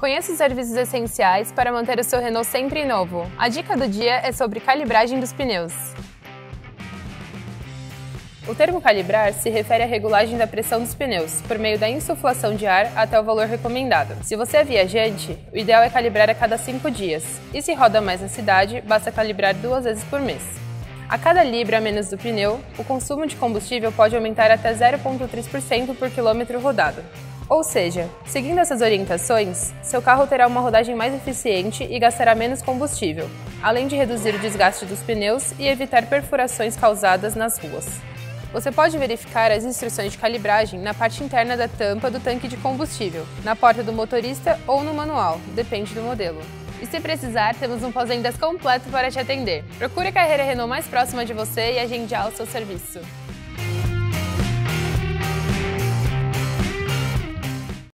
Conheça os serviços essenciais para manter o seu Renault sempre novo. A dica do dia é sobre calibragem dos pneus. O termo calibrar se refere à regulagem da pressão dos pneus, por meio da insuflação de ar até o valor recomendado. Se você é viajante, o ideal é calibrar a cada 5 dias, e se roda mais na cidade, basta calibrar duas vezes por mês. A cada libra a menos do pneu, o consumo de combustível pode aumentar até 0,3% por quilômetro rodado. Ou seja, seguindo essas orientações, seu carro terá uma rodagem mais eficiente e gastará menos combustível, além de reduzir o desgaste dos pneus e evitar perfurações causadas nas ruas. Você pode verificar as instruções de calibragem na parte interna da tampa do tanque de combustível, na porta do motorista ou no manual, depende do modelo. E se precisar, temos um pós-vendas completo para te atender. Procure a carreira Renault mais próxima de você e agende ao seu serviço.